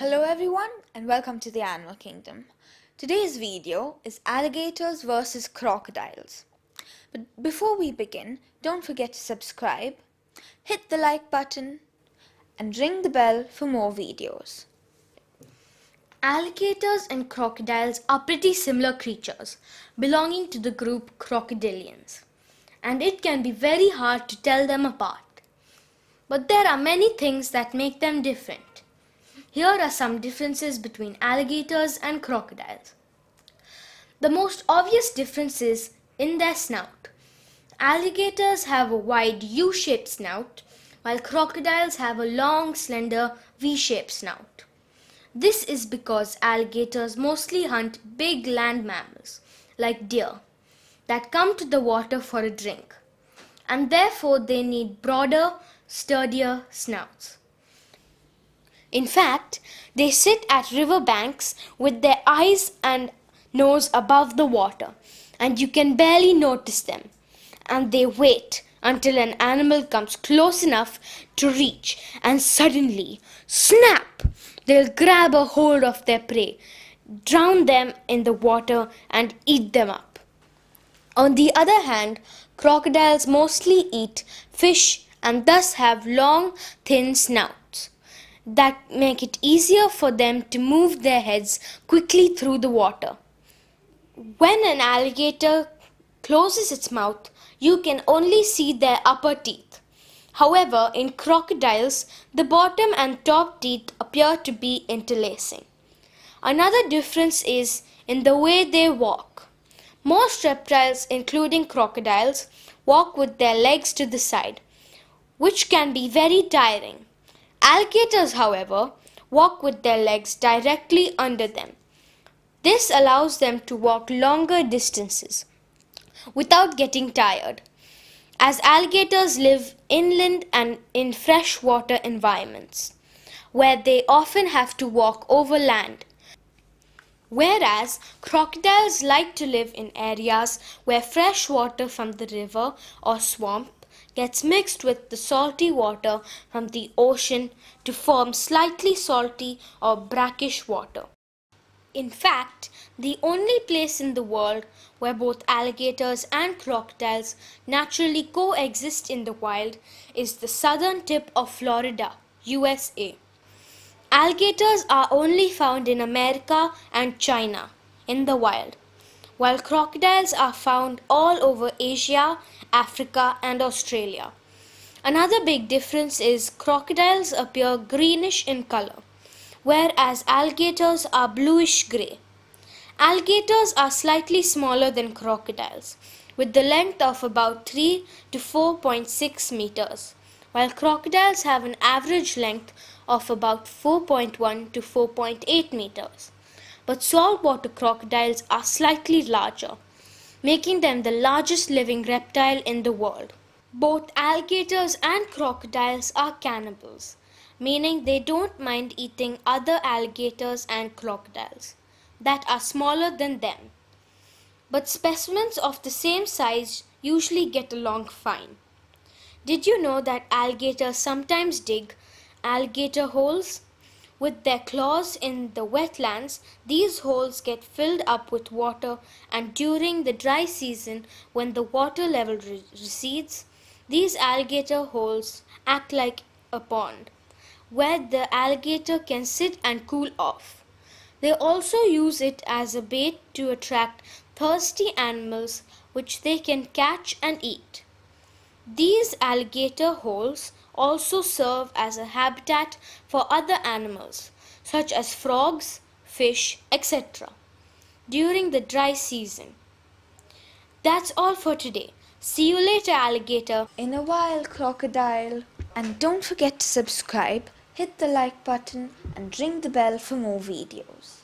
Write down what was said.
Hello everyone and welcome to the Animal Kingdom. Today's video is alligators versus crocodiles. But before we begin, don't forget to subscribe, hit the like button and ring the bell for more videos. Alligators and crocodiles are pretty similar creatures belonging to the group crocodilians and it can be very hard to tell them apart. But there are many things that make them different. Here are some differences between alligators and crocodiles. The most obvious difference is in their snout. Alligators have a wide U-shaped snout, while crocodiles have a long, slender V-shaped snout. This is because alligators mostly hunt big land mammals, like deer, that come to the water for a drink, and therefore they need broader, sturdier snouts. In fact, they sit at river banks with their eyes and nose above the water, and you can barely notice them. And they wait until an animal comes close enough to reach, and suddenly, snap! They'll grab a hold of their prey, drown them in the water, and eat them up. On the other hand, crocodiles mostly eat fish and thus have long, thin snouts that make it easier for them to move their heads quickly through the water. When an alligator closes its mouth, you can only see their upper teeth. However, in crocodiles, the bottom and top teeth appear to be interlacing. Another difference is in the way they walk. Most reptiles, including crocodiles, walk with their legs to the side, which can be very tiring. Alligators, however, walk with their legs directly under them. This allows them to walk longer distances without getting tired, as alligators live inland and in freshwater environments, where they often have to walk over land. Whereas crocodiles like to live in areas where fresh water from the river or swamp gets mixed with the salty water from the ocean to form slightly salty or brackish water. In fact, the only place in the world where both alligators and crocodiles naturally coexist in the wild is the southern tip of Florida, USA. Alligators are only found in America and China in the wild, while crocodiles are found all over Asia Africa, and Australia. Another big difference is crocodiles appear greenish in color, whereas alligators are bluish gray. Alligators are slightly smaller than crocodiles, with the length of about 3 to 4.6 meters, while crocodiles have an average length of about 4.1 to 4.8 meters. But saltwater crocodiles are slightly larger making them the largest living reptile in the world. Both alligators and crocodiles are cannibals, meaning they don't mind eating other alligators and crocodiles that are smaller than them. But specimens of the same size usually get along fine. Did you know that alligators sometimes dig alligator holes? With their claws in the wetlands, these holes get filled up with water and during the dry season when the water level re recedes, these alligator holes act like a pond where the alligator can sit and cool off. They also use it as a bait to attract thirsty animals which they can catch and eat. These alligator holes also serve as a habitat for other animals such as frogs, fish, etc. during the dry season. That's all for today. See you later, alligator. In a while, crocodile. And don't forget to subscribe, hit the like button, and ring the bell for more videos.